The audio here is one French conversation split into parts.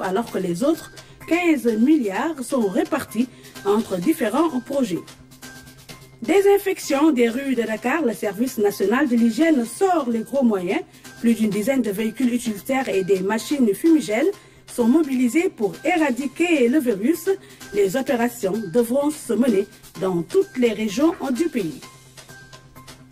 alors que les autres 15 milliards sont répartis entre différents projets. Désinfection des rues de Dakar, le service national de l'hygiène sort les gros moyens. Plus d'une dizaine de véhicules utilitaires et des machines fumigènes sont mobilisés pour éradiquer le virus. Les opérations devront se mener dans toutes les régions du pays.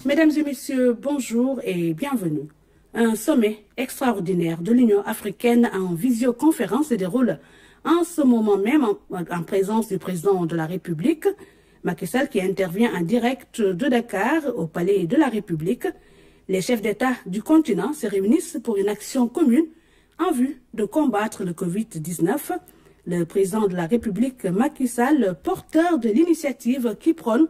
Mesdames et messieurs, bonjour et bienvenue. Un sommet extraordinaire de l'Union africaine en visioconférence se déroule en ce moment même en, présence du président de la République. Macky Sall qui intervient en direct de Dakar au Palais de la République. Les chefs d'État du continent se réunissent pour une action commune en vue de combattre le Covid-19. Le président de la République, Macky Sall, porteur de l'initiative qui prône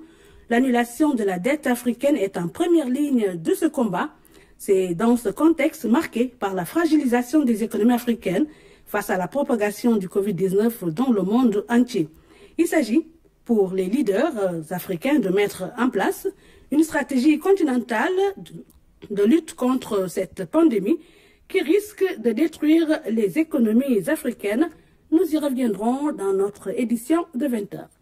l'annulation de la dette africaine, est en première ligne de ce combat. C'est dans ce contexte marqué par la fragilisation des économies africaines face à la propagation du Covid-19 dans le monde entier. Il s'agit pour les leaders euh, africains de mettre en place une stratégie continentale de lutte contre cette pandémie qui risque de détruire les économies africaines. Nous y reviendrons dans notre édition de 20 heures.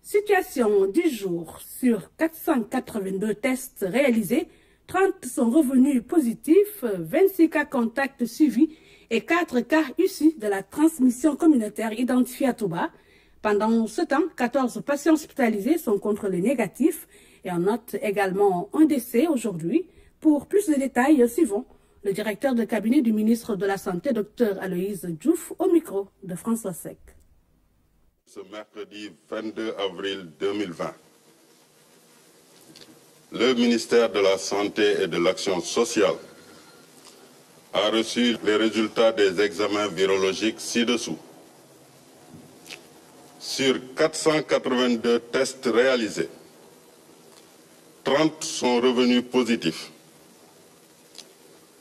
Situation du jour sur 482 tests réalisés, 30 sont revenus positifs, 26 cas contacts suivis et 4 cas issus de la transmission communautaire identifiée à Touba. Pendant ce temps, 14 patients hospitalisés sont contrôlés négatifs et on note également un décès aujourd'hui. Pour plus de détails, suivons le directeur de cabinet du ministre de la Santé, Dr Aloïse Djouf, au micro de François Sec. Ce mercredi 22 avril 2020, le ministère de la Santé et de l'Action sociale a reçu les résultats des examens virologiques ci-dessous. Sur 482 tests réalisés, 30 sont revenus positifs.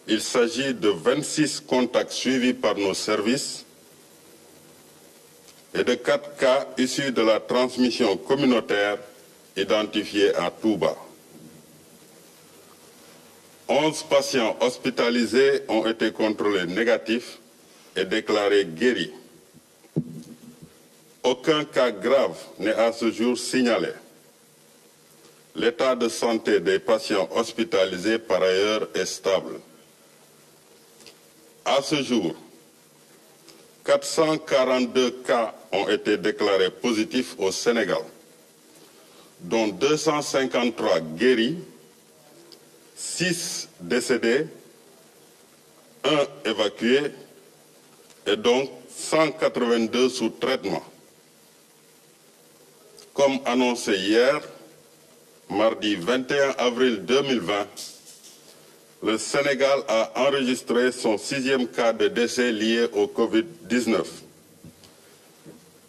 Il s'agit de 26 contacts suivis par nos services et de 4 cas issus de la transmission communautaire identifiés à Touba. 11 patients hospitalisés ont été contrôlés négatifs et déclarés guéris. Aucun cas grave n'est à ce jour signalé. L'état de santé des patients hospitalisés par ailleurs est stable. À ce jour, 442 cas ont été déclarés positifs au Sénégal, dont 253 guéris, 6 décédés, 1 évacué et donc 182 sous traitement. Comme annoncé hier, mardi 21 avril 2020, le Sénégal a enregistré son sixième cas de décès lié au Covid-19.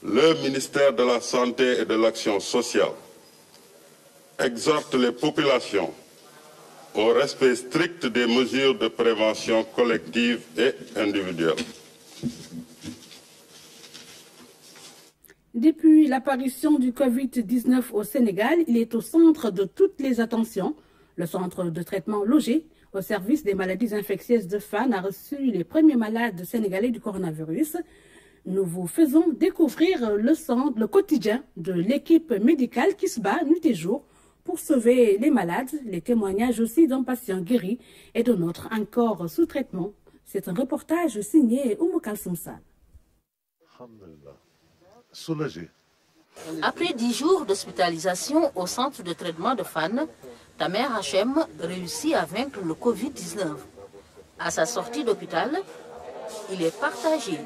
Le ministère de la Santé et de l'Action sociale exhorte les populations au respect strict des mesures de prévention collective et individuelle. Depuis l'apparition du Covid-19 au Sénégal, il est au centre de toutes les attentions. Le centre de traitement logé au service des maladies infectieuses de FAN a reçu les premiers malades sénégalais du coronavirus. Nous vous faisons découvrir le centre, le quotidien de l'équipe médicale qui se bat nuit et jour pour sauver les malades, les témoignages aussi d'un patient guéri et de notre encore sous traitement. C'est un reportage signé Oumou Kalsoumsal. Soulagé. Après dix jours d'hospitalisation au centre de traitement de FAN, ta mère HM réussit à vaincre le Covid-19. À sa sortie d'hôpital, il est partagé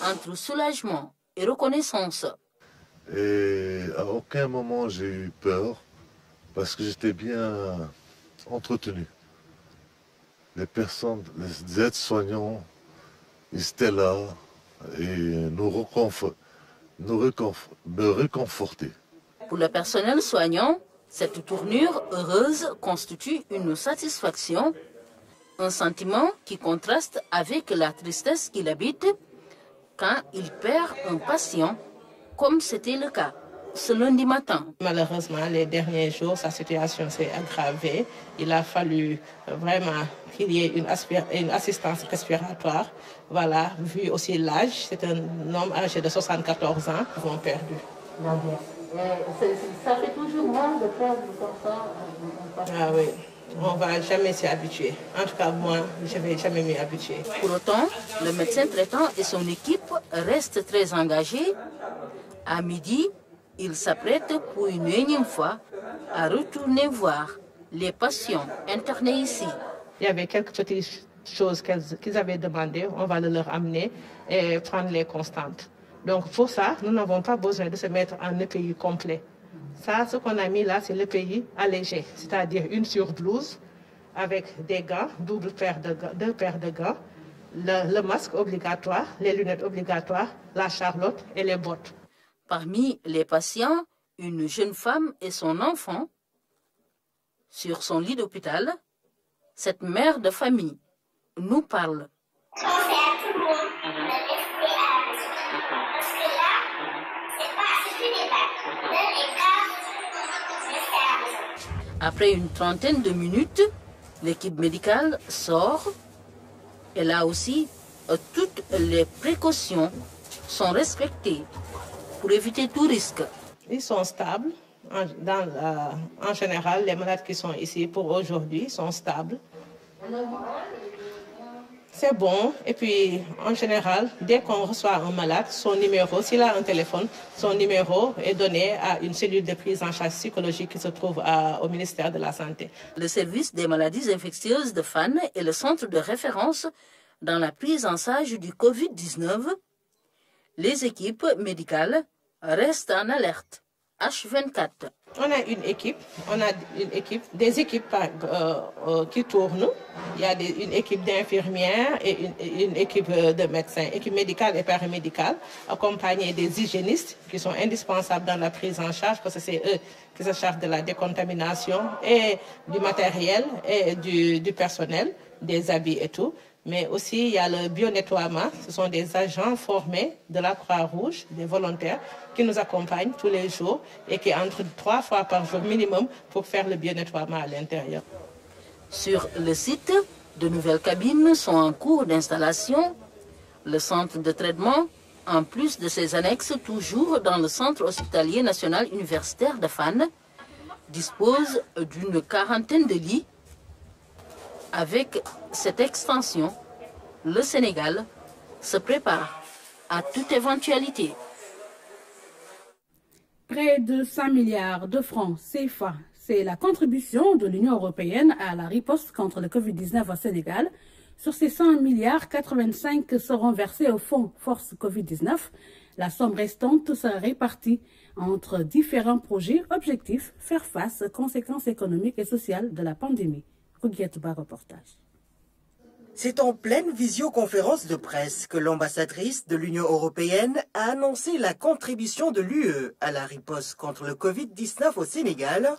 entre soulagement et reconnaissance. Et à aucun moment j'ai eu peur parce que j'étais bien entretenu. Les personnes, les aides-soignants, ils étaient là et nous, nous me réconfortaient. Pour le personnel soignant, cette tournure heureuse constitue une satisfaction, un sentiment qui contraste avec la tristesse qu'il habite quand il perd un patient, comme c'était le cas ce lundi matin. Malheureusement, les derniers jours, sa situation s'est aggravée. Il a fallu vraiment qu'il y ait une, une, assistance respiratoire. Voilà, vu aussi l'âge, c'est un homme âgé de 74 ans qui ont perdu. Ça fait toujours mal de perdre comme ça. Ah oui. On ne va jamais s'y habituer. En tout cas, moi, je ne vais jamais m'y habituer. Pour autant, le médecin traitant et son équipe restent très engagés. À midi, il s'apprête pour une énième fois à retourner voir les patients internés ici. Il y avait quelques petites choses qu'ils avaient demandées, on va leur amener et prendre les constantes. Donc pour ça, nous n'avons pas besoin de se mettre en EPI complet. Ça, ce qu'on a mis là, c'est le pays allégé, c'est-à-dire une surblouse avec des gants, double paire de deux paires de gants, le, le masque obligatoire, les lunettes obligatoires, la charlotte et les bottes. Parmi les patients, une jeune femme et son enfant. Sur son lit d'hôpital, cette mère de famille nous parle. Après une trentaine de minutes, l'équipe médicale sort. Et là aussi, toutes les précautions sont respectées pour éviter tout risque. Ils sont stables. En, dans, en général, les malades qui sont ici pour aujourd'hui sont stables. C'est bon. Et puis, en général, dès qu'on reçoit un malade, son numéro, s'il a un téléphone, son numéro est donné à une cellule de prise en charge psychologique qui se trouve à, au ministère de la Santé. Le service des maladies infectieuses de FAN est le centre de référence dans la prise en charge du Covid-19. Les équipes médicales restent en alerte. H24. On a une équipe, on a une équipe, des équipes euh, euh, qui tournent. Il y a une équipe d'infirmières et une, équipe de médecins, équipe médicale et paramédicale, accompagnée des hygiénistes qui sont indispensables dans la prise en charge parce que c'est eux qui se chargent de la décontamination et du matériel et du, du personnel, des habits et tout. Mais aussi, il y a le bio-nettoiement. Ce sont des agents formés de la Croix-Rouge, des volontaires, qui nous accompagnent tous les jours et qui entrent trois fois par jour minimum pour faire le bio-nettoiement à l'intérieur. Sur le site, de nouvelles cabines sont en cours d'installation. Le centre de traitement, en plus de ses annexes, toujours dans le centre hospitalier national universitaire de Fan, dispose d'une quarantaine de lits avec cette extension, le Sénégal se prépare à toute éventualité. Près de 5 milliards de francs CFA, c'est la contribution de l'Union européenne à la riposte contre le Covid-19 au Sénégal. Sur ces 100 milliards, 85 seront versés au fonds Force Covid-19. La somme restante sera répartie entre différents projets objectifs faire face aux conséquences économiques et sociales de la pandémie. Reportage. C'est en pleine visioconférence de presse que l'ambassadrice de l'Union européenne a annoncé la contribution de l'UE à la riposte contre le Covid-19 au Sénégal,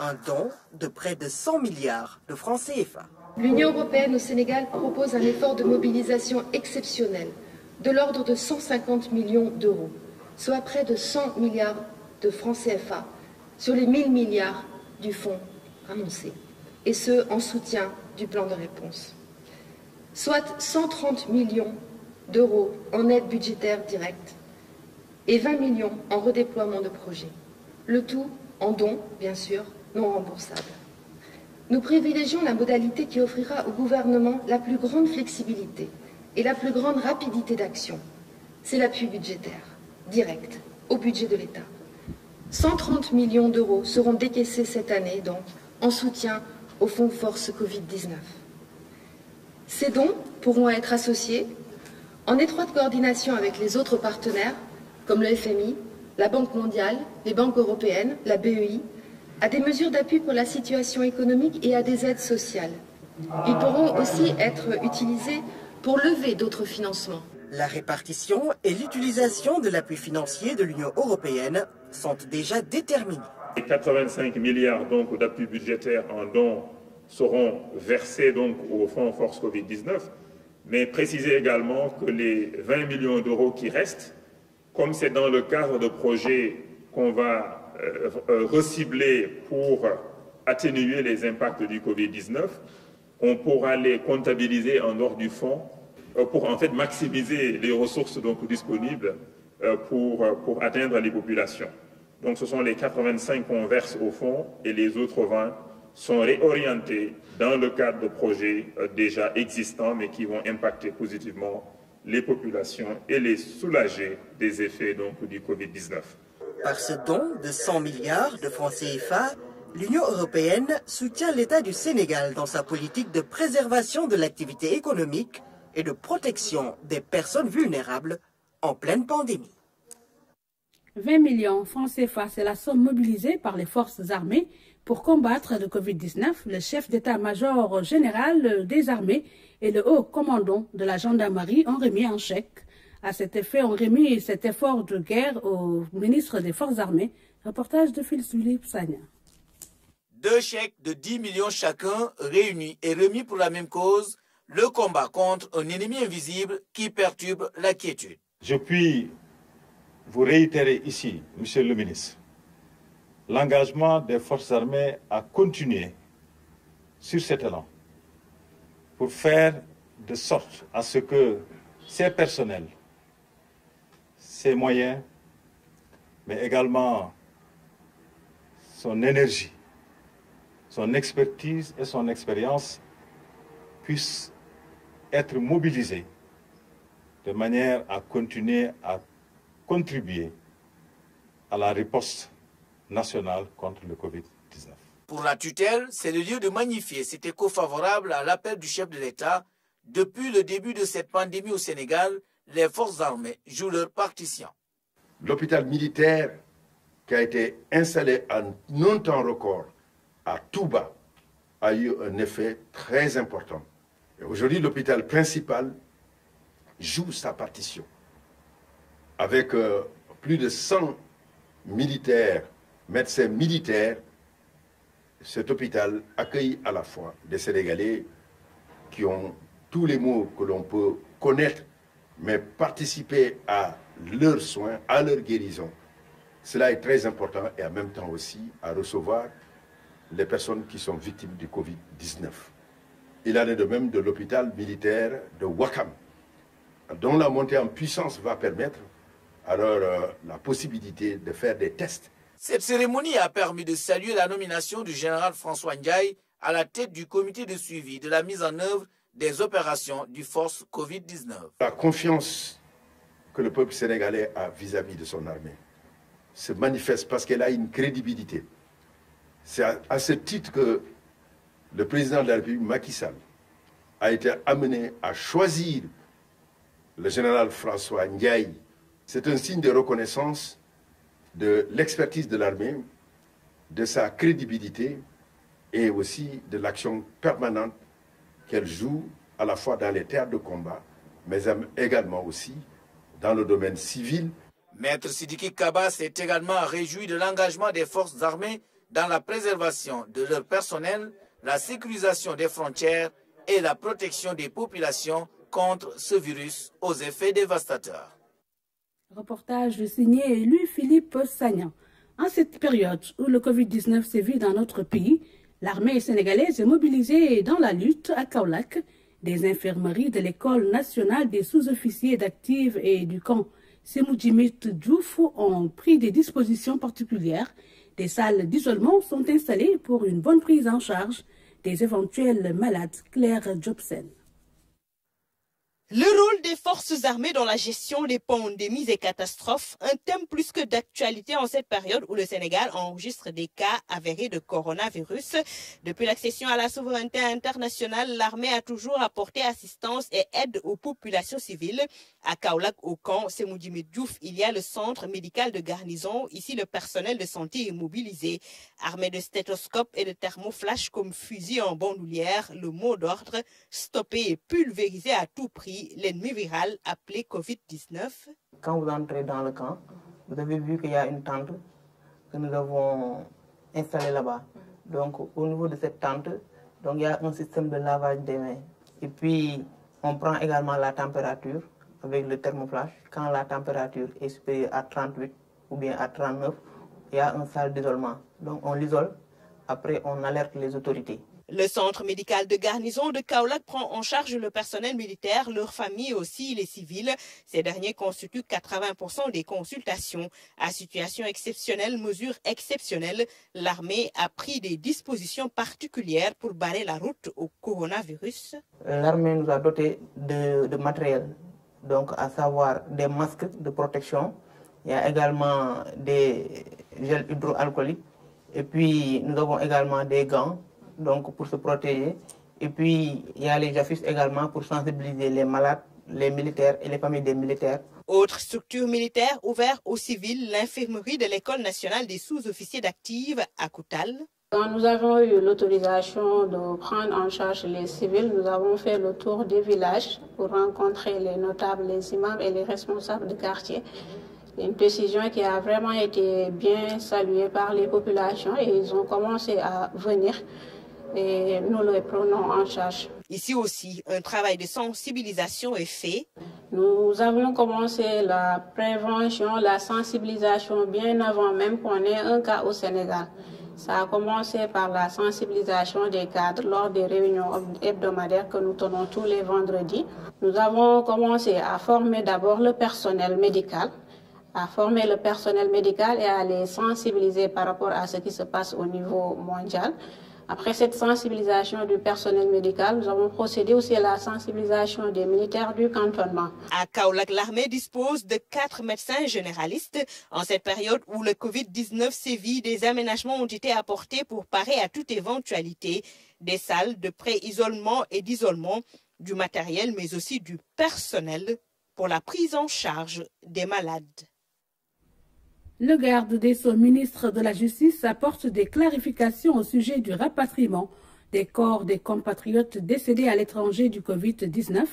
un don de près de 100 milliards de francs CFA. L'Union européenne au Sénégal propose un effort de mobilisation exceptionnel de l'ordre de 150 millions d'euros, soit près de 100 milliards de francs CFA sur les 1000 milliards du fonds annoncé, et ce en soutien du plan de réponse soit 130 millions d'euros en aide budgétaire directe et 20 millions en redéploiement de projets. Le tout en dons, bien sûr, non remboursables. Nous privilégions la modalité qui offrira au gouvernement la plus grande flexibilité et la plus grande rapidité d'action. C'est l'appui budgétaire, direct, au budget de l'État. 130 millions d'euros seront décaissés cette année, donc, en soutien au Fonds Force Covid-19. Ces dons pourront être associés en étroite coordination avec les autres partenaires, comme le FMI, la Banque mondiale, les banques européennes, la BEI, à des mesures d'appui pour la situation économique et à des aides sociales. Ils pourront aussi être utilisés pour lever d'autres financements. La répartition et l'utilisation de l'appui financier de l'Union européenne sont déjà déterminés. 85 milliards d'appui budgétaire en dons seront versés donc au fonds Force Covid-19, mais préciser également que les 20 millions d'euros qui restent, comme c'est dans le cadre de projets qu'on va euh, recibler pour atténuer les impacts du Covid-19, on pourra les comptabiliser en dehors du fonds pour en fait maximiser les ressources donc disponibles pour atteindre les populations. Donc ce sont les 85 qu'on verse au fond et les autres 20 sont réorientés dans le cadre de projets déjà existants mais qui vont impacter positivement les populations et les soulager des effets donc, du Covid-19. Par ce don de 100 milliards de francs CFA, l'Union européenne soutient l'État du Sénégal dans sa politique de préservation de l'activité économique et de protection des personnes vulnérables en pleine pandémie. 20 millions francs CFA, c'est la somme mobilisée par les forces armées pour combattre le Covid-19. Le chef d'état-major général des armées et le haut commandant de la gendarmerie ont remis un chèque. À cet effet, ont remis cet effort de guerre au ministre des Forces armées. Reportage de Philippe Sagna. Deux chèques de 10 millions chacun réunis et remis pour la même cause, le combat contre un ennemi invisible qui perturbe la quiétude. Je puis vous réitérer ici, Monsieur le ministre, l'engagement des forces armées à continuer sur cet élan pour faire de sorte à ce que ces personnels, ses moyens, mais également son énergie, son expertise et son expérience puissent être mobilisés de manière à continuer à contribuer à la riposte nationale contre le Covid-19. Pour la tutelle, c'est le lieu de magnifier cet écho favorable à l'appel du chef de l'État. Depuis le début de cette pandémie au Sénégal, les forces armées jouent leur partition. L'hôpital militaire qui a été installé en un temps record à Touba a eu un effet très important. Aujourd'hui, l'hôpital principal joue sa partition avec euh, plus de 100 militaires, médecins militaires, cet hôpital accueille à la fois des Sénégalais qui ont tous les mots que l'on peut connaître, mais participer à leurs soins, à leur guérison. Cela est très important et en même temps aussi à recevoir les personnes qui sont victimes du Covid-19. Il en est de même de l'hôpital militaire de Wakam, dont la montée en puissance va permettre alors euh, la possibilité de faire des tests. Cette cérémonie a permis de saluer la nomination du général François Ndiaye à la tête du comité de suivi de la mise en œuvre des opérations du force Covid-19. La confiance que le peuple sénégalais a vis-à-vis -vis de son armée se manifeste parce qu'elle a une crédibilité. C'est à, à, ce titre que le président de la République, Macky Sall, a été amené à choisir le général François Ndiaye c'est un signe de reconnaissance de l'expertise de l'armée, de sa crédibilité et aussi de l'action permanente qu'elle joue à la fois dans les terres de combat, mais également aussi dans le domaine civil. Maître Sidiki Kaba s'est également réjoui de l'engagement des forces armées dans la préservation de leur personnel, la sécurisation des frontières et la protection des populations contre ce virus aux effets dévastateurs. Reportage signé Louis Philippe Sagnan. En cette période où le Covid-19 sévit dans notre pays, l'armée sénégalaise est mobilisée dans la lutte à Kaolack. Des infirmeries de l'École nationale des sous-officiers d'actifs et du camp Semoudjimit Djouf ont pris des dispositions particulières. Des salles d'isolement sont installées pour une bonne prise en charge des éventuels malades. Claire Jobsen. Le rôle des forces armées dans la gestion des pandémies et catastrophes, un thème plus que d'actualité en cette période où le Sénégal enregistre des cas avérés de coronavirus. Depuis l'accession à la souveraineté internationale, l'armée a toujours apporté assistance et aide aux populations civiles. À Kaolack, au camp Semoudjimé Diouf, il y a le centre médical de garnison. Ici, le personnel de santé est mobilisé. Armé de stéthoscopes et de thermoflash comme fusil en bandoulière, le mot d'ordre, stopper et pulvériser à tout prix l'ennemi viral appelé Covid-19. Quand vous entrez dans le camp, vous avez vu qu'il y a une tente que nous avons installée là-bas. Donc au niveau de cette tente, donc, il y a un système de lavage des mains. Et puis on prend également la température avec le thermoflash. Quand la température est supérieure à 38 ou bien à 39, il y a une salle d'isolement. Donc on l'isole, après on alerte les autorités. Le centre médical de garnison de Kaolack prend en charge le personnel militaire, leurs familles aussi, les civils. Ces derniers constituent 80% des consultations. À situation exceptionnelle, mesure exceptionnelle, l'armée a pris des dispositions particulières pour barrer la route au coronavirus. L'armée nous a doté de, de matériel, donc à savoir des masques de protection. Il y a également des gels hydroalcooliques. Et puis, nous avons également des gants donc pour se protéger. Et puis, il y a les affiches également pour sensibiliser les malades, les militaires et les familles des militaires. Autre structure militaire ouverte aux civils, l'infirmerie de l'École nationale des sous-officiers d'active à Koutal. Quand nous avons eu l'autorisation de prendre en charge les civils, nous avons fait le tour des villages pour rencontrer les notables, les imams et les responsables de quartier. Une décision qui a vraiment été bien saluée par les populations et ils ont commencé à venir et nous les prenons en charge. Ici aussi, un travail de sensibilisation est fait. Nous avons commencé la prévention, la sensibilisation bien avant même qu'on ait un cas au Sénégal. Ça a commencé par la sensibilisation des cadres lors des réunions hebdomadaires que nous tenons tous les vendredis. Nous avons commencé à former d'abord le personnel médical, à former le personnel médical et à les sensibiliser par rapport à ce qui se passe au niveau mondial. Après cette sensibilisation du personnel médical, nous avons procédé aussi à la sensibilisation des militaires du cantonnement. À Kaolack, l'armée dispose de quatre médecins généralistes. En cette période où le Covid-19 sévit, des aménagements ont été apportés pour parer à toute éventualité. Des salles de pré-isolement et d'isolement, du matériel, mais aussi du personnel pour la prise en charge des malades. Le garde des Sceaux, ministre de la Justice, apporte des clarifications au sujet du rapatriement des corps des compatriotes décédés à l'étranger du Covid-19.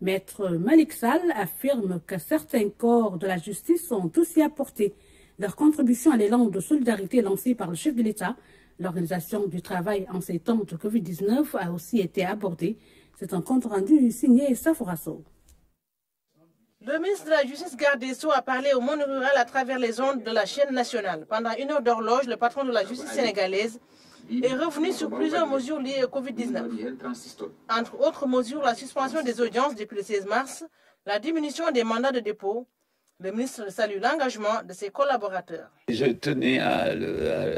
Maître Malik Sall affirme que certains corps de la justice ont aussi apporté leur contribution à l'élan de solidarité lancé par le chef de l'État. L'organisation du travail en ces temps de Covid-19 a aussi été abordée. C'est un compte rendu signé Saforasso. Le ministre de la Justice garde des Sceaux a parlé au monde rural à travers les ondes de la chaîne nationale. Pendant une heure d'horloge, le patron de la justice sénégalaise est revenu sur plusieurs mesures liées au Covid-19. Entre autres mesures, la suspension des audiences depuis le 16 mars, la diminution des mandats de dépôt. Le ministre salue l'engagement de ses collaborateurs. Je tenais à,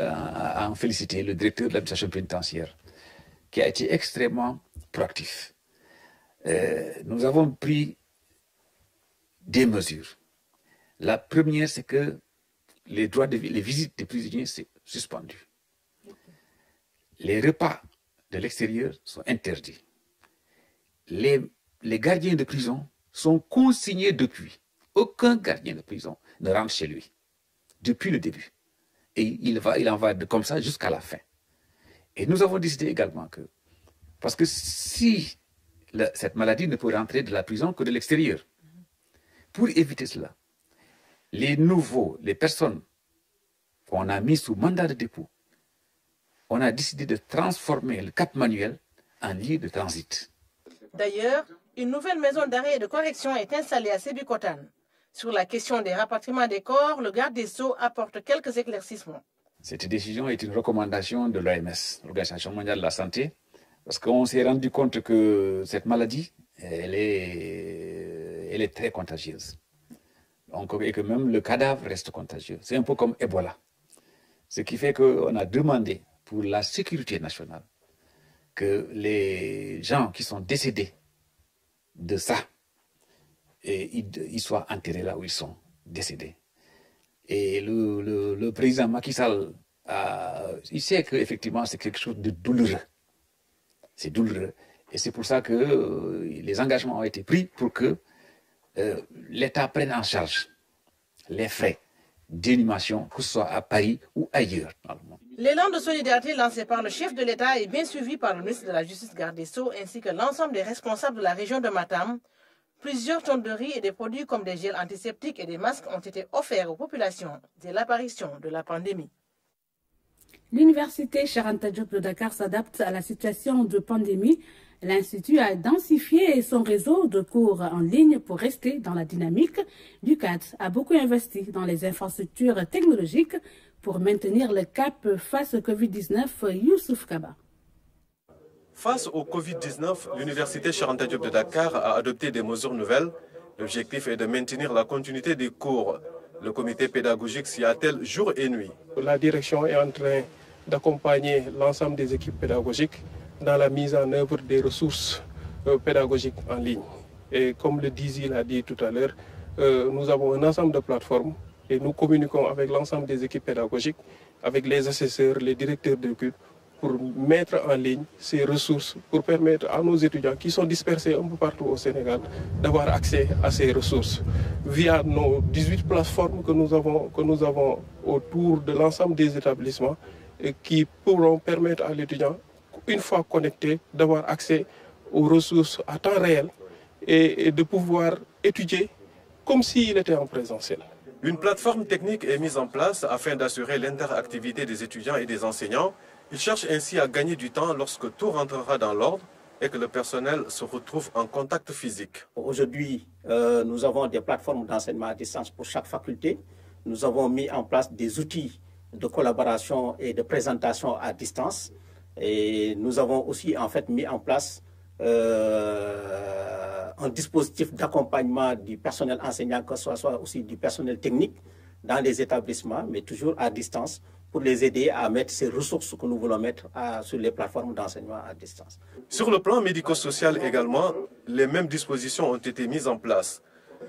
à, à en féliciter le directeur de l'administration pénitentiaire, qui a été extrêmement proactif. Euh, nous avons pris des mesures. La première, c'est que les droits de les visites des prisonniers sont suspendus. Les repas de l'extérieur sont interdits. Les, gardiens de prison sont consignés depuis. Aucun gardien de prison ne rentre chez lui depuis le début. Et il, va, il en va de comme ça jusqu'à la fin. Et nous avons décidé également que, parce que si cette maladie ne peut rentrer de la prison que de l'extérieur, pour éviter cela, les nouveaux, les personnes qu'on a mis sous mandat de dépôt, on a décidé de transformer le Cap Manuel en lieu de transit. D'ailleurs, une nouvelle maison d'arrêt et de correction est installée à Sébikotan. Sur la question des rapatriements des corps, le garde des Sceaux apporte quelques éclaircissements. Cette décision est une recommandation de l'OMS, l'Organisation mondiale de la santé, parce qu'on s'est rendu compte que cette maladie, elle est, elle est très contagieuse. Donc, et que même le cadavre reste contagieux. C'est un peu comme Ebola. Ce qui fait qu'on a demandé pour la sécurité nationale que les gens qui sont décédés de ça, ils, soient enterrés là où ils sont décédés. Et le, président Macky Sall, il sait qu'effectivement c'est quelque chose de douloureux. C'est douloureux. Et c'est pour ça que euh, les engagements ont été pris pour que euh, l'État prenne en charge les frais d'inhumation, que ce soit à Paris ou ailleurs dans le monde. L'élan de solidarité lancé par le chef de l'État est bien suivi par le ministre de la Justice garde des Sceaux ainsi que l'ensemble des responsables de la région de Matam. Plusieurs tonnes de riz et des produits comme des gels antiseptiques et des masques ont été offerts aux populations dès l'apparition de la pandémie. L'université Charanta Diop de Dakar s'adapte à la situation de pandémie. L'Institut a densifié son réseau de cours en ligne pour rester dans la dynamique. Ducat a beaucoup investi dans les infrastructures technologiques pour maintenir le cap face au Covid-19. Youssouf Kaba. Face au Covid-19, l'Université Charanta Diop de Dakar a adopté des mesures nouvelles. L'objectif est de maintenir la continuité des cours. Le comité pédagogique s'y attelle jour et nuit. La direction est en train d'accompagner l'ensemble des équipes pédagogiques dans la mise en œuvre des ressources pédagogiques en ligne. Et comme le Dizi l'a dit tout à l'heure, nous avons un ensemble de plateformes et nous communiquons avec l'ensemble des équipes pédagogiques, avec les assesseurs, les directeurs de culte, pour mettre en ligne ces ressources, pour permettre à nos étudiants qui sont dispersés un peu partout au Sénégal d'avoir accès à ces ressources via nos 18 plateformes que nous avons, que nous avons autour de l'ensemble des établissements et qui pourront permettre à l'étudiant, une fois connecté, d'avoir accès aux ressources à temps réel et, et de pouvoir étudier comme s'il était en présentiel. Une plateforme technique est mise en place afin d'assurer l'interactivité des étudiants et des enseignants. Ils cherchent ainsi à gagner du temps lorsque tout rentrera dans l'ordre et que le personnel se retrouve en contact physique. Aujourd'hui, euh, nous avons des plateformes d'enseignement à distance pour chaque faculté. Nous avons mis en place des outils de collaboration et de présentation à distance. Et nous avons aussi en fait mis en place euh, un dispositif d'accompagnement du personnel enseignant, que ce soit aussi du personnel technique dans les établissements, mais toujours à distance, pour les aider à mettre ces ressources que nous voulons mettre à, sur les plateformes d'enseignement à distance. Sur le plan médico-social également, les mêmes dispositions ont été mises en place.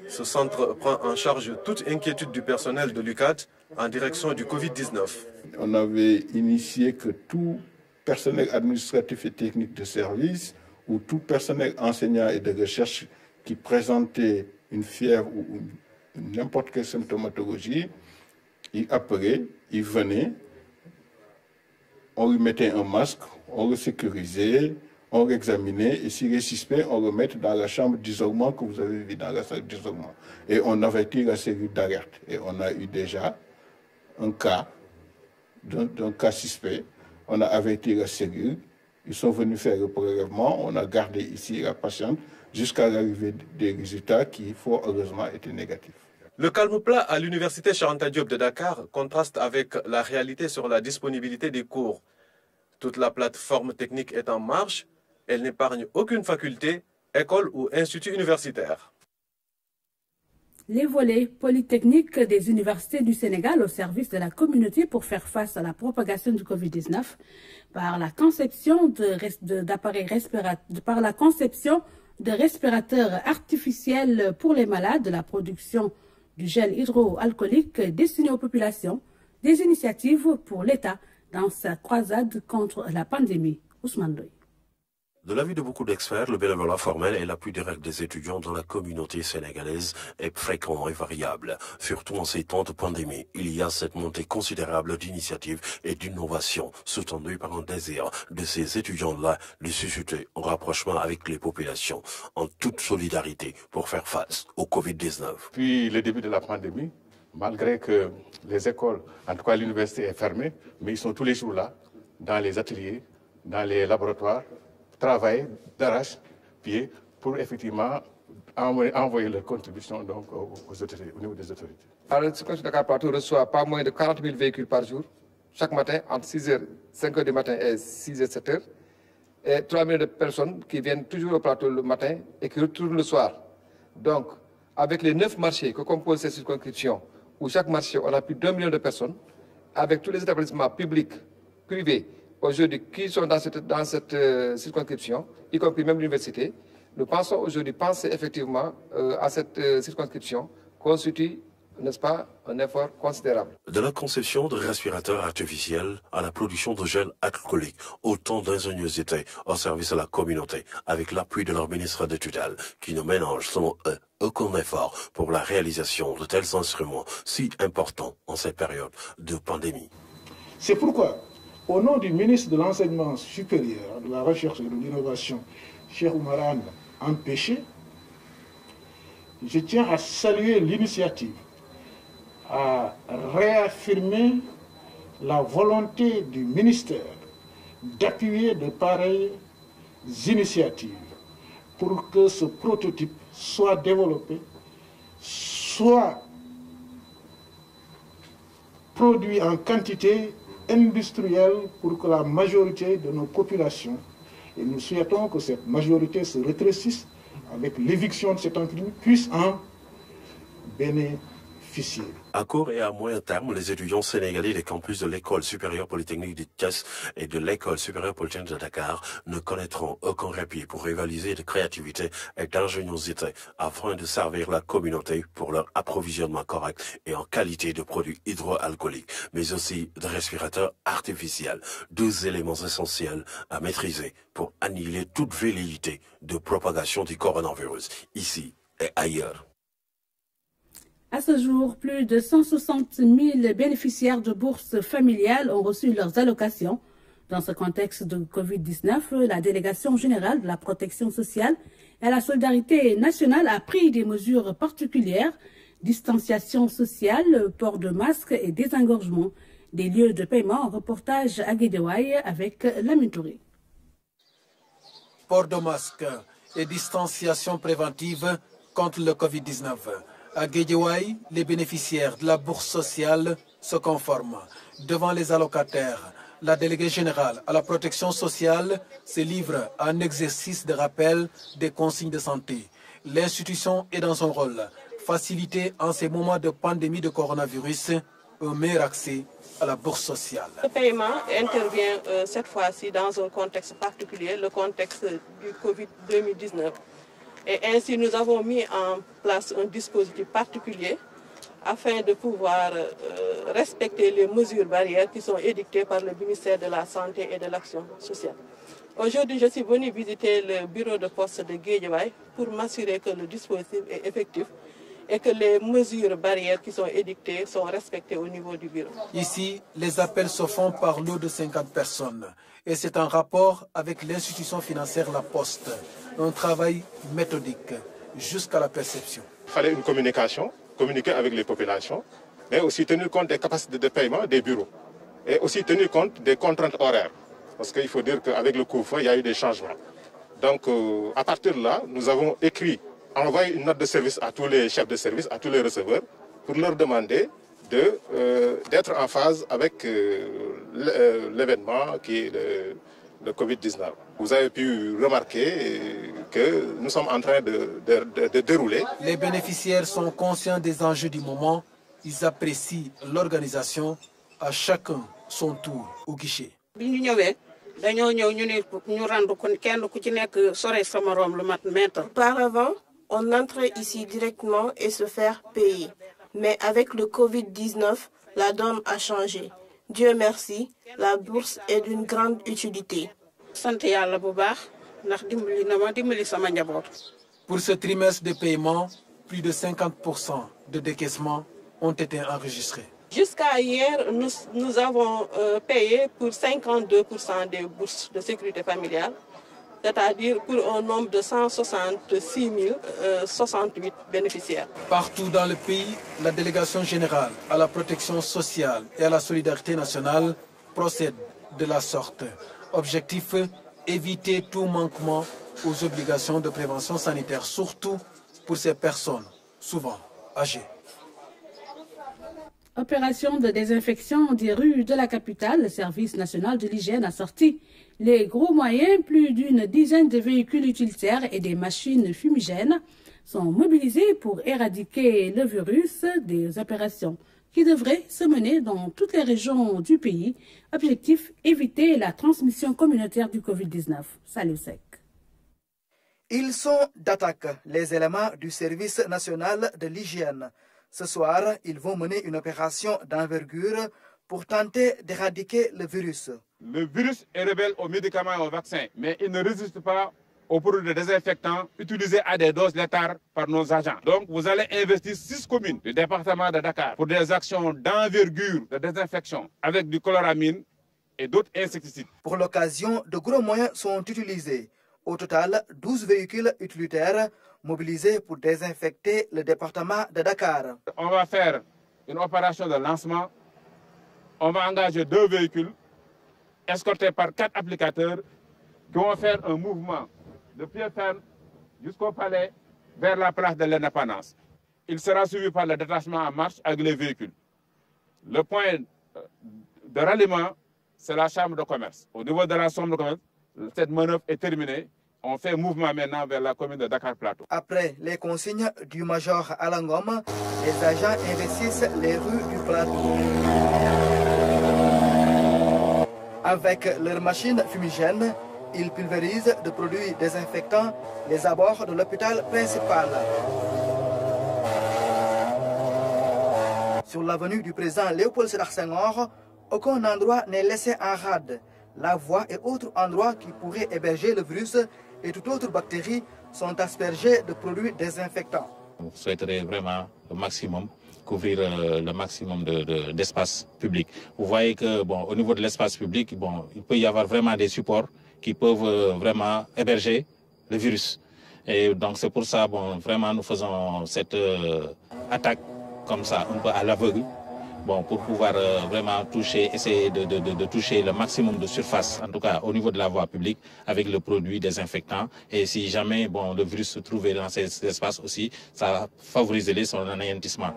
Ce centre prend en charge toute inquiétude du personnel de l'UCAT en direction du Covid-19. On avait initié que tout personnel administratif et technique de service ou tout personnel enseignant et de recherche qui présentait une fièvre ou n'importe quelle symptomatologie, il appelait, il venait, on lui mettait un masque, on le sécurisait, on l'examinait et s'il est suspect, on le mettait dans la chambre d'isolement que vous avez vu dans la salle d'isolement. Et on avertit la cellule d'alerte. Et on a eu déjà un cas, d'un cas suspect. On a averti la cellule. Ils sont venus faire le prélèvement. On a gardé ici la patiente jusqu'à l'arrivée des résultats qui, fort heureusement, étaient négatifs. Le calme plat à l'université Charanta Diop de Dakar contraste avec la réalité sur la disponibilité des cours. Toute la plateforme technique est en marche. Elle n'épargne aucune faculté, école ou institut universitaire. Les volets polytechniques des universités du Sénégal au service de la communauté pour faire face à la propagation du Covid-19 par la conception par la conception de respirateurs artificiels pour les malades, la production du gel hydroalcoolique destiné aux populations, des initiatives pour l'État dans sa croisade contre la pandémie. Ousmane. De l'avis de beaucoup d'experts, le bénévolat formel et l'appui direct des étudiants dans la communauté sénégalaise est fréquent et variable. Surtout en ces temps de pandémie, il y a cette montée considérable d'initiatives et d'innovations soutenues par un désir de ces étudiants-là de susciter un rapprochement avec les populations en toute solidarité pour faire face au Covid-19. Puis le début de la pandémie, malgré que les écoles, en tout cas l'université est fermée, mais ils sont tous les jours là, dans les ateliers, dans les laboratoires, travaillent d'arrache-pied pour effectivement envoyer, envoyer leur contribution donc, aux, autorités, au niveau des autorités. Alors, le de Dakar Plateau reçoit pas moins de 40 000 véhicules par jour, chaque matin, entre 6h, 5h du matin et 6h, 7h. Et 3 millions de personnes qui viennent toujours au plateau le matin et qui retournent le soir. Donc, avec les 9 marchés que composent ces circonscriptions, où chaque marché, on a plus d'un million de personnes, avec tous les établissements publics, privés, aujourd'hui qui sont dans cette, dans cette euh, circonscription, y compris même l'université, nous pensons aujourd'hui penser effectivement euh, à cette euh, circonscription constitue, n'est-ce pas, un effort considérable. De la conception de respirateurs artificiels à la production de gel alcoolique, autant d'ingéniosité au service de la communauté, avec l'appui de leur ministre de tutelle, qui ne ménage selon eux aucun effort pour la réalisation de tels instruments si importants en cette période de pandémie. C'est pourquoi au nom du ministre de l'Enseignement supérieur, de la Recherche et de l'Innovation, Cheikh Oumaran Empêché, je tiens à saluer l'initiative, à réaffirmer la volonté du ministère d'appuyer de pareils initiatives pour que ce prototype soit développé, soit produit en quantité industrielle pour que la majorité de nos populations, et nous souhaitons que cette majorité se rétrécisse avec l'éviction de cette entreprise, puisse en bénéficier. À court et à moyen terme, les étudiants sénégalais des campus de l'école supérieure polytechnique de Thiès et de l'école supérieure polytechnique de Dakar ne connaîtront aucun répit pour rivaliser de créativité et d'ingéniosité afin de servir la communauté pour leur approvisionnement correct et en qualité de produits hydroalcooliques, mais aussi de respirateurs artificiels, deux éléments essentiels à maîtriser pour annihiler toute velléité de propagation du coronavirus, ici et ailleurs. À ce jour, plus de 160 000 bénéficiaires de bourses familiales ont reçu leurs allocations. Dans ce contexte de Covid-19, la délégation générale de la protection sociale et la solidarité nationale a pris des mesures particulières, distanciation sociale, port de masque et désengorgement des lieux de paiement. Reportage à Guédéouaï avec Lamine Touré. Port de masque et distanciation préventive contre le Covid-19. À Guédiouaï, les bénéficiaires de la bourse sociale se conforment. Devant les allocataires, la déléguée générale à la protection sociale se livre à un exercice de rappel des consignes de santé. L'institution est dans son rôle, faciliter en ces moments de pandémie de coronavirus un meilleur accès à la bourse sociale. Le paiement intervient euh, cette fois-ci dans un contexte particulier, le contexte du Covid-2019. Et ainsi, nous avons mis en place un dispositif particulier afin de pouvoir euh, respecter les mesures barrières qui sont édictées par le ministère de la Santé et de l'Action sociale. Aujourd'hui, je suis venu visiter le bureau de poste de Guédiawaye pour m'assurer que le dispositif est effectif et que les mesures barrières qui sont édictées sont respectées au niveau du bureau. Ici, les appels se font par lot de 50 personnes et c'est en rapport avec l'institution financière La Poste. Un travail méthodique jusqu'à la perception. Il fallait une communication, communiquer avec les populations, mais aussi tenir compte des capacités de paiement des bureaux et aussi tenir compte des contraintes horaires. Parce qu'il faut dire qu'avec le couvre-feu, il y a eu des changements. Donc, euh, à partir de là, nous avons écrit, envoyé une note de service à tous les chefs de service, à tous les receveurs, pour leur demander d'être de, euh, en phase avec euh, l'événement qui est le Covid-19. Vous avez pu remarquer que nous sommes en train de, de, de, dérouler. Les bénéficiaires sont conscients des enjeux du moment. Ils apprécient l'organisation à chacun son tour au guichet. Auparavant, on entrait ici directement et se faire payer. Mais avec le Covid-19, la donne a changé. Dieu merci, la bourse est d'une grande utilité. Pour ce trimestre de paiement, plus de 50% de décaissements ont été enregistrés. Jusqu'à hier, nous, nous avons euh, payé pour 52% des bourses de sécurité familiale, c'est-à-dire pour un nombre de 166 068 bénéficiaires. Partout dans le pays, la délégation générale à la protection sociale et à la solidarité nationale procède de la sorte. Objectif éviter tout manquement aux obligations de prévention sanitaire, surtout pour ces personnes, souvent âgées. Opération de désinfection des rues de la capitale, le service national de l'hygiène a sorti les gros moyens. Plus d'une dizaine de véhicules utilitaires et des machines fumigènes sont mobilisés pour éradiquer le virus des opérations qui devraient se mener dans toutes les régions du pays. Objectif, éviter la transmission communautaire du Covid-19. Salut sec. Ils sont d'attaque, les éléments du service national de l'hygiène. Ce soir, ils vont mener une opération d'envergure pour tenter d'éradiquer le virus. Le virus est rebelle aux médicaments et aux vaccins, mais il ne résiste pas aux produits de désinfectants utilisés à des doses létales par nos agents. Donc, vous allez investir six communes du département de Dakar pour des actions d'envergure de désinfection avec du chloramine et d'autres insecticides. Pour l'occasion, de gros moyens sont utilisés. Au total, 12 véhicules utilitaires mobilisés pour désinfecter le département de Dakar. On va faire une opération de lancement. On va engager deux véhicules escortés par quatre applicateurs qui vont faire un mouvement de pied ferme jusqu'au palais vers la place de l'indépendance. Il sera suivi par le détachement en marche avec les véhicules. Le point de ralliement, c'est la chambre de commerce. Au niveau de la chambre de commerce, cette manœuvre est terminée. On fait mouvement maintenant vers la commune de Dakar Plateau. Après les consignes du major Alangom, les agents investissent les rues du plateau. Avec leurs machines fumigènes, ils pulvérisent de produits désinfectants les abords de l'hôpital principal. Sur l'avenue du président Léopold Sédar Senghor, aucun endroit n'est laissé en rade. La voie et autres endroits qui pourraient héberger le virus et toute autre bactérie sont aspergés de produits désinfectants. On souhaiterait vraiment le maximum couvrir euh, le maximum d'espace de, public. Vous voyez que bon, au niveau de l'espace public, bon, il peut y avoir vraiment des supports qui peuvent euh, vraiment héberger le virus. Et donc c'est pour ça, bon, vraiment, nous faisons cette euh, attaque comme ça, un peu à l'aveugle, bon, pour pouvoir euh, vraiment toucher, essayer de, de, de, toucher le maximum de surface, en tout cas au niveau de la voie publique, avec le produit désinfectant. Et si jamais bon, le virus se trouvait dans ces espaces aussi, ça favoriserait son anéantissement.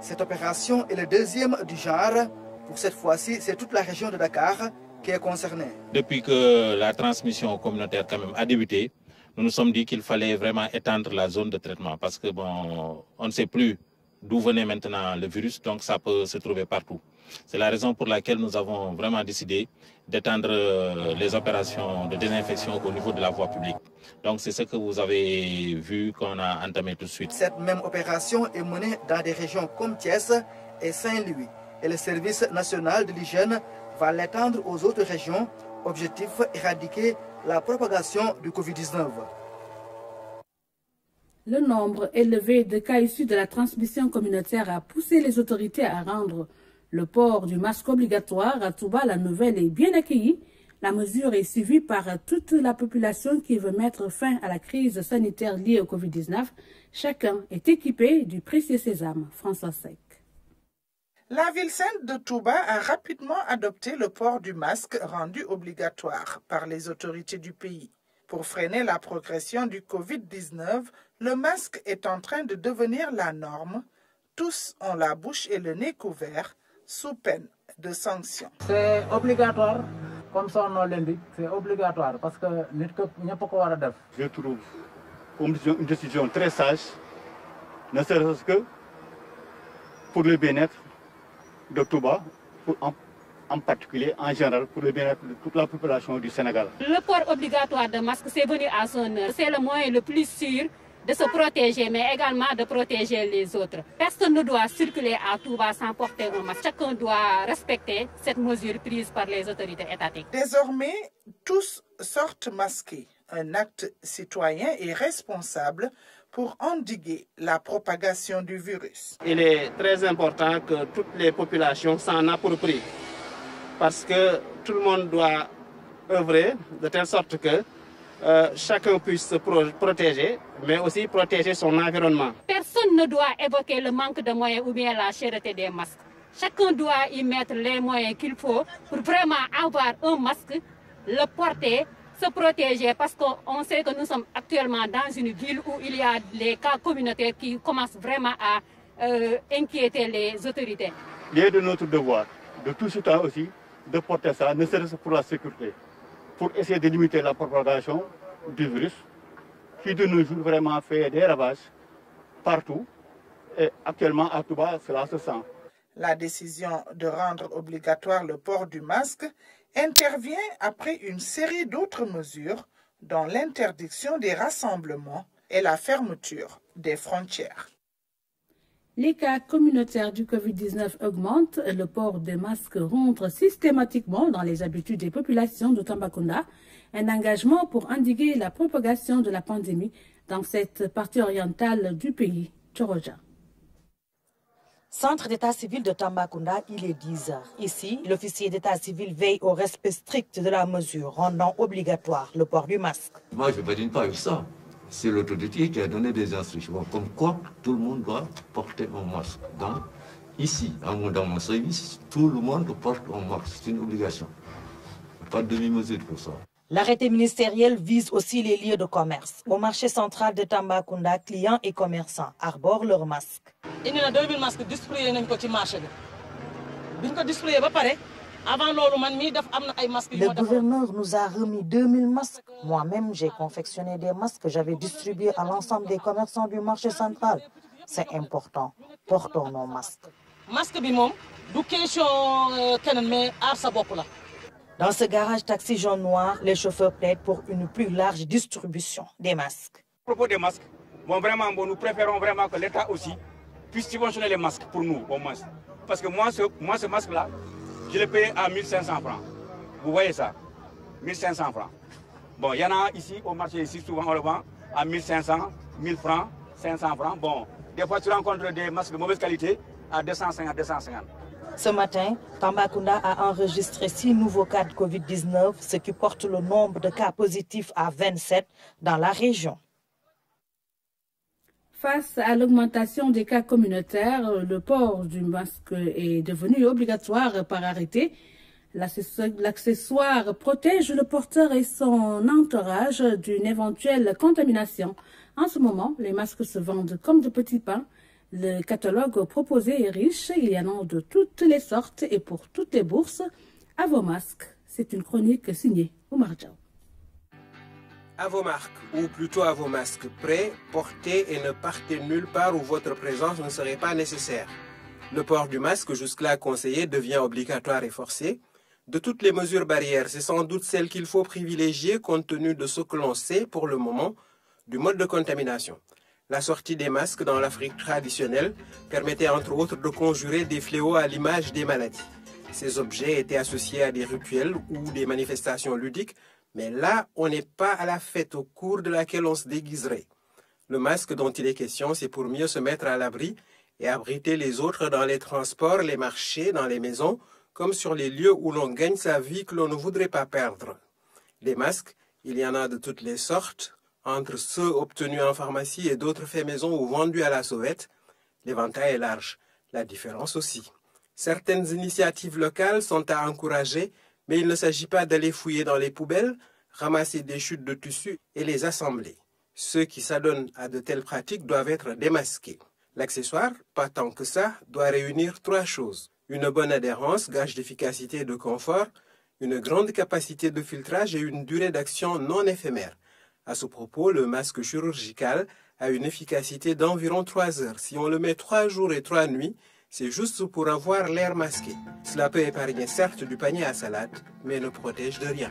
Cette opération est le deuxième du genre. Pour cette fois-ci, c'est toute la région de Dakar qui est concernée. Depuis que la transmission communautaire quand même a débuté, nous nous sommes dit qu'il fallait vraiment étendre la zone de traitement parce que bon, on ne sait plus d'où venait maintenant le virus, donc ça peut se trouver partout. C'est la raison pour laquelle nous avons vraiment décidé d'étendre les opérations de désinfection au niveau de la voie publique. Donc c'est ce que vous avez vu qu'on a entamé tout de suite. Cette même opération est menée dans des régions comme Thiès et Saint-Louis. Et le service national de l'hygiène va l'étendre aux autres régions. Objectif, éradiquer la propagation du Covid-19. Le nombre élevé de cas issus de la transmission communautaire a poussé les autorités à rendre le port du masque obligatoire à Touba. La nouvelle est bien accueillie. La mesure est suivie par toute la population qui veut mettre fin à la crise sanitaire liée au Covid-19. Chacun est équipé du précieux sésame. François Sec. La ville sainte de Touba a rapidement adopté le port du masque rendu obligatoire par les autorités du pays. Pour freiner la progression du Covid-19, le masque est en train de devenir la norme. Tous ont la bouche et le nez couverts sous peine de sanctions. C'est obligatoire, comme son nom l'indique, c'est obligatoire parce que nous ne pouvons pas faire. Je trouve une décision très sage, ne serait-ce que pour le bien-être de Touba, pour en, particulier, en général, pour le bien-être de toute la population du Sénégal. Le port obligatoire de masque, c'est venu à son heure. C'est le moyen le plus sûr de se protéger, mais également de protéger les autres. Personne ne doit circuler à Touba sans porter un masque. Chacun doit respecter cette mesure prise par les autorités étatiques. Désormais, tous sortent masqués. Un acte citoyen et responsable pour endiguer la propagation du virus. Il est très important que toutes les populations s'en approprient parce que tout le monde doit œuvrer de telle sorte que euh, chacun puisse se pro protéger, mais aussi protéger son environnement. Personne ne doit évoquer le manque de moyens ou bien la cherté des masques. Chacun doit y mettre les moyens qu'il faut pour vraiment avoir un masque, le porter se protéger parce qu'on sait que nous sommes actuellement dans une ville où il y a des cas communautaires qui commencent vraiment à euh, inquiéter les autorités. Il est de notre devoir, de tout ce temps aussi, de porter ça, ne pour la sécurité, pour essayer de limiter la propagation du virus, qui de nos jours vraiment fait des ravages partout. Et actuellement, à Touba, cela se sent. La décision de rendre obligatoire le port du masque intervient après une série d'autres mesures, dont l'interdiction des rassemblements et la fermeture des frontières. Les cas communautaires du Covid-19 augmentent. Le port des masques rentre systématiquement dans les habitudes des populations de Tambacounda. Un engagement pour endiguer la propagation de la pandémie dans cette partie orientale du pays. Tchoroja. Centre d'état civil de Tambacounda, il est 10 heures. Ici, l'officier d'état civil veille au respect strict de la mesure, rendant obligatoire le port du masque. Moi, je ne badine pas avec ça. C'est l'autorité qui a donné des instructions, comme quoi tout le monde doit porter un masque. Donc, ici, dans mon service, tout le monde porte un masque. C'est une obligation. Pas de demi-mesure pour ça. L'arrêté ministériel vise aussi les lieux de commerce. Au marché central de Tambacounda, clients et commerçants arborent leurs masques. indi na 2000 masques ko ci marché Le gouverneur nous a remis 2000 masques. Moi-même, j'ai confectionné des masques que j'avais distribués à l'ensemble des commerçants du marché central. C'est important. Portons nos masques. euh. Dans ce garage taxi jaune noir, les chauffeurs plaident pour une plus large distribution des masques. À propos des masques, bon, vraiment, bon, nous préférons vraiment que l'État aussi puisse subventionner les masques pour nous, au moins. Parce que moi, ce, moi, ce masque-là, je l'ai payé à 1500 francs. Vous voyez ça? 1500 francs. Bon, il y en a ici au marché, ici, souvent on le vend à 1500, 1000 francs, 500 francs. Bon, des fois tu rencontres des masques de mauvaise qualité à 250, 250. Ce matin, Tambacounda a enregistré six nouveaux cas de Covid-19, ce qui porte le nombre de cas positifs à 27 dans la région. Face à l'augmentation des cas communautaires, le port du masque est devenu obligatoire par arrêté. L'accessoire protège le porteur et son entourage d'une éventuelle contamination. En ce moment, les masques se vendent comme de petits pains. Le catalogue proposé est riche. Il y en a de toutes les sortes et pour toutes les bourses. À vos masques, c'est une chronique signée Oumar Diaw. À vos marques, ou plutôt à vos masques, prêts, portez et ne partez nulle part où votre présence ne serait pas nécessaire. Le port du masque, jusque-là conseillé, devient obligatoire et forcé. De toutes les mesures barrières, c'est sans doute celle qu'il faut privilégier compte tenu de ce que l'on sait pour le moment du mode de contamination. La sortie des masques dans l'Afrique traditionnelle permettait entre autres de conjurer des fléaux à l'image des maladies. Ces objets étaient associés à des rituels ou des manifestations ludiques, mais là, on n'est pas à la fête au cours de laquelle on se déguiserait. Le masque dont il est question, c'est pour mieux se mettre à l'abri et abriter les autres dans les transports, les marchés, dans les maisons, comme sur les lieux où l'on gagne sa vie que l'on ne voudrait pas perdre. Les masques, il y en a de toutes les sortes, entre ceux obtenus en pharmacie et d'autres faits maison ou vendus à la sauvette. L'éventail est large, la différence aussi. Certaines initiatives locales sont à encourager, mais il ne s'agit pas d'aller fouiller dans les poubelles, ramasser des chutes de tissu et les assembler. Ceux qui s'adonnent à de telles pratiques doivent être démasqués. L'accessoire, pas tant que ça, doit réunir trois choses. Une bonne adhérence, gage d'efficacité et de confort, une grande capacité de filtrage et une durée d'action non éphémère. À ce propos, le masque chirurgical a une efficacité d'environ 3 heures. Si on le met 3 jours et 3 nuits, c'est juste pour avoir l'air masqué. Cela peut épargner certes du panier à salade, mais ne protège de rien.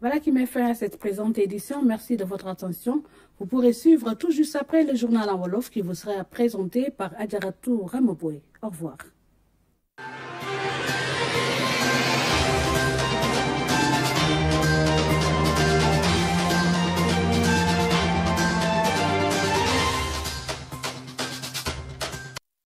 Voilà qui met fin à cette présente édition. Merci de votre attention. Vous pourrez suivre tout juste après le journal en Wolof qui vous sera présenté par Adjaratou Ramoboué. Au revoir.